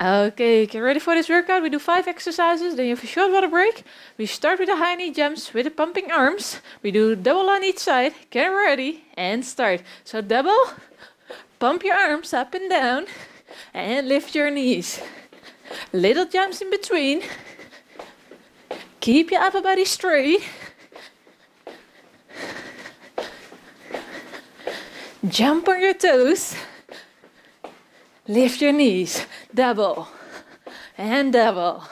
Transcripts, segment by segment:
Okay, get ready for this workout. We do five exercises, then you have a short water break. We start with the high knee jumps with the pumping arms. We do double on each side. Get ready and start. So double, pump your arms up and down, and lift your knees. Little jumps in between. Keep your upper body straight. Jump on your toes. Lift your knees. Double. And double.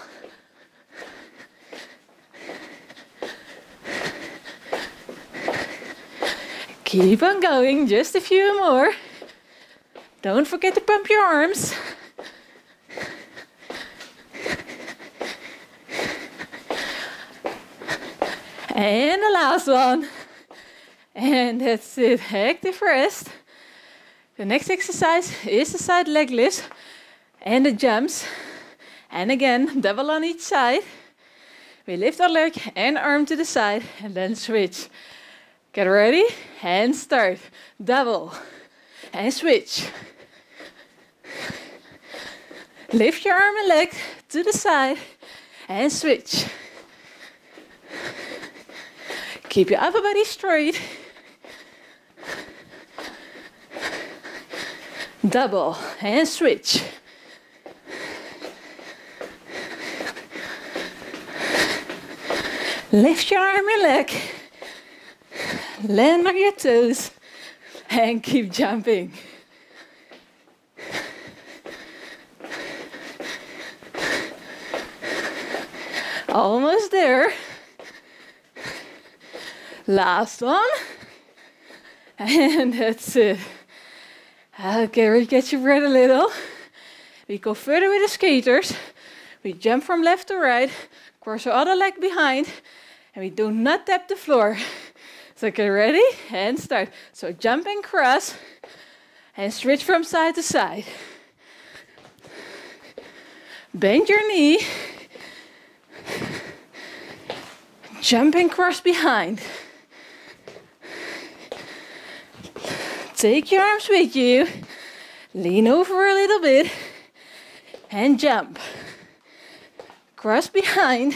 Keep on going. Just a few more. Don't forget to pump your arms. And the last one. And that's it. Active rest. The next exercise is the side leg lift and the jumps. And again, double on each side. We lift our leg and arm to the side and then switch. Get ready and start. Double and switch. Lift your arm and leg to the side and switch. Keep your upper body straight. Double and switch. Lift your arm and leg. Land on your toes and keep jumping. Almost there. Last one. And that's it. Okay, we get your breath a little. We go further with the skaters. We jump from left to right, cross our other leg behind, and we do not tap the floor. So get ready and start. So jump and cross and switch from side to side. Bend your knee. Jump and cross behind. Take your arms with you. Lean over a little bit and jump. Cross behind.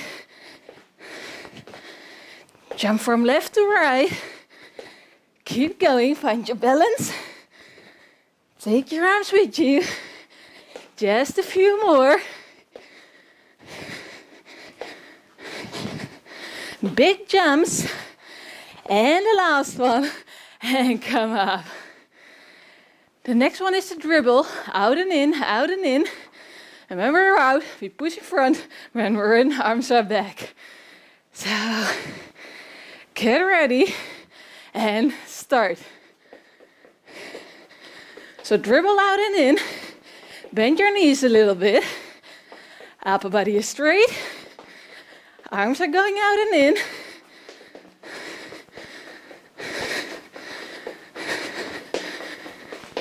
Jump from left to right. Keep going. Find your balance. Take your arms with you. Just a few more. Big jumps. And the last one. And come up. The next one is the dribble, out and in, out and in. And when we're out, we push in front. When we're in, arms are back. So get ready and start. So dribble out and in. Bend your knees a little bit. Upper body is straight. Arms are going out and in.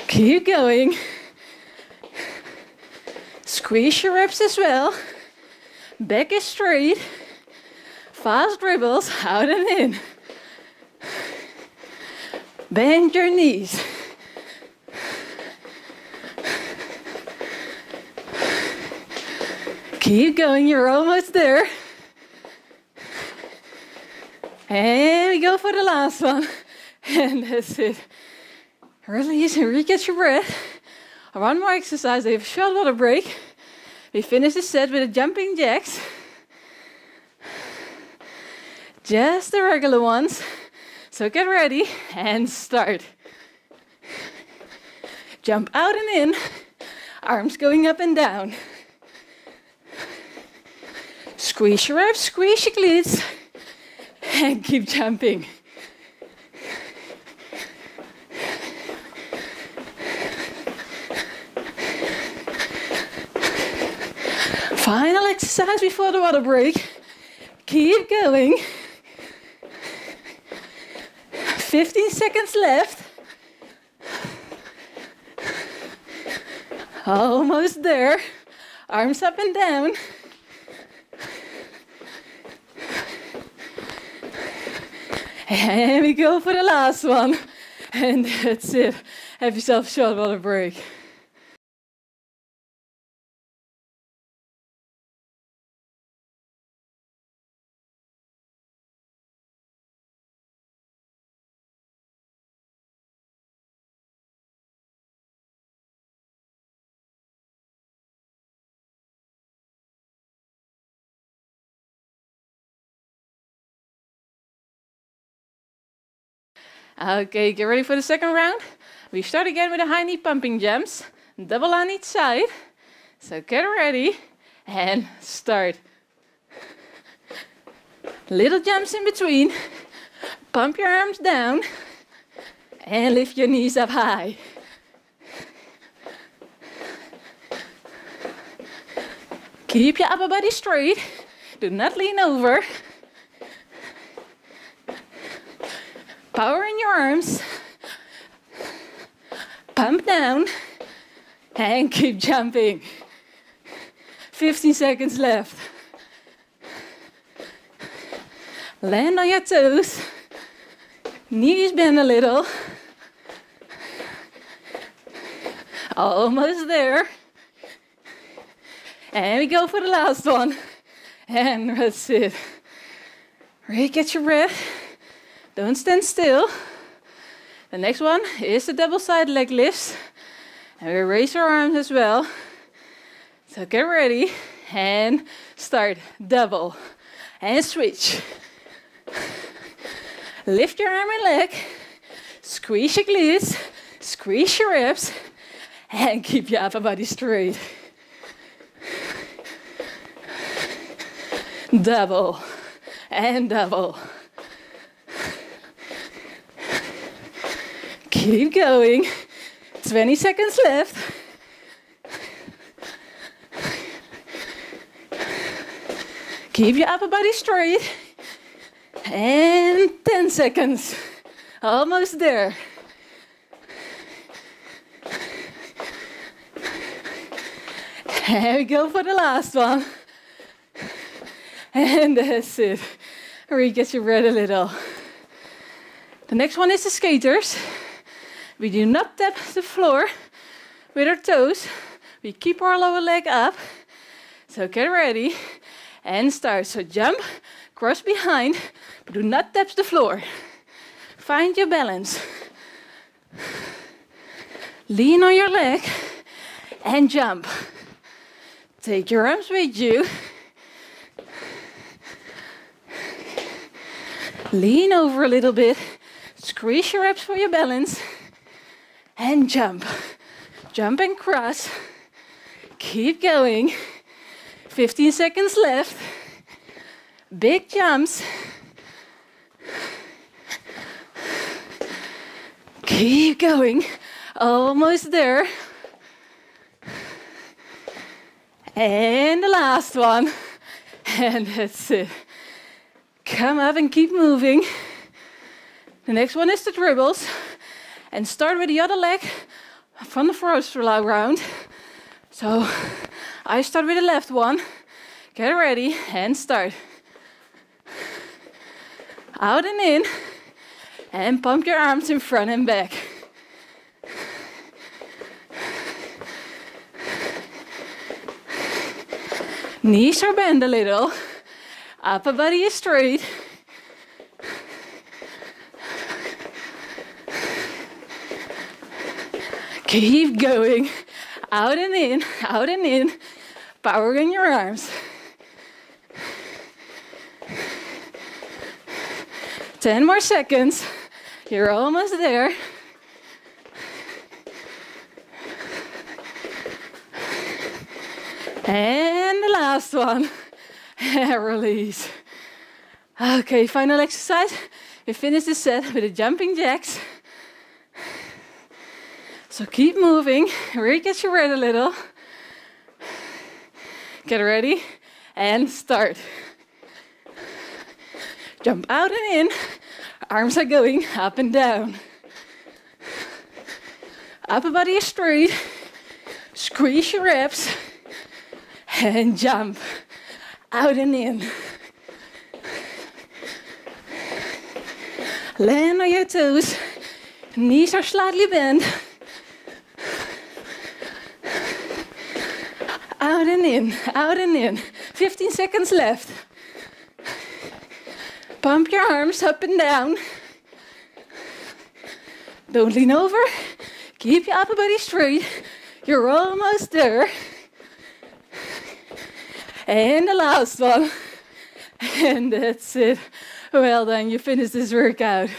Keep going. Squeeze your ribs as well. Back is straight. Fast dribbles out and in. Bend your knees. Keep going, you're almost there. And we go for the last one. And that's it. Release and re-get your breath. One more exercise. We have a short water break. We finish the set with the jumping jacks. Just the regular ones. So get ready and start. Jump out and in. Arms going up and down. Squeeze your abs, squeeze your glutes, and keep jumping. Final exercise before the water break. Keep going. 15 seconds left. Almost there. Arms up and down. And we go for the last one. And that's it. Have yourself a short water break. Okay, get ready for the second round. We start again with the high knee pumping jumps, double on each side. So get ready and start. Little jumps in between. Pump your arms down and lift your knees up high. Keep your upper body straight. Do not lean over. Power in your arms. Pump down and keep jumping. 15 seconds left. Land on your toes. Knees bend a little. Almost there. And we go for the last one. And that's it. Really get your breath. Don't stand still. The next one is the double side leg lifts. And we raise our arms as well. So get ready and start. Double and switch. Lift your arm and leg. Squeeze your glutes. Squeeze your ribs. And keep your upper body straight. Double and double. Keep going. 20 seconds left. Keep your upper body straight. And 10 seconds. Almost there. Here we go for the last one. And that's it. Really get your breath a little. The next one is the skaters. We do not tap the floor with our toes. We keep our lower leg up. So get ready and start. So jump, cross behind, but do not tap the floor. Find your balance. Lean on your leg and jump. Take your arms with you. Lean over a little bit. Squeeze your abs for your balance and jump. Jump and cross. Keep going. 15 seconds left. Big jumps. Keep going. Almost there. And the last one. And that's it. Come up and keep moving. The next one is the dribbles and start with the other leg from the first round. So I start with the left one. Get ready and start. Out and in. And pump your arms in front and back. Knees are bent a little. Upper body is straight. Keep going. Out and in, out and in. Power in your arms. Ten more seconds. You're almost there. And the last one. Release. Okay, final exercise. We finish the set with the jumping jacks. So keep moving, really get your breath a little. Get ready and start. Jump out and in. Arms are going up and down. Upper body is straight. Squeeze your abs and jump out and in. Land on your toes. Knees are slightly bent. Out and in, out and in. 15 seconds left. Pump your arms up and down. Don't lean over. Keep your upper body straight. You're almost there. And the last one. And that's it. Well done, you finished this workout.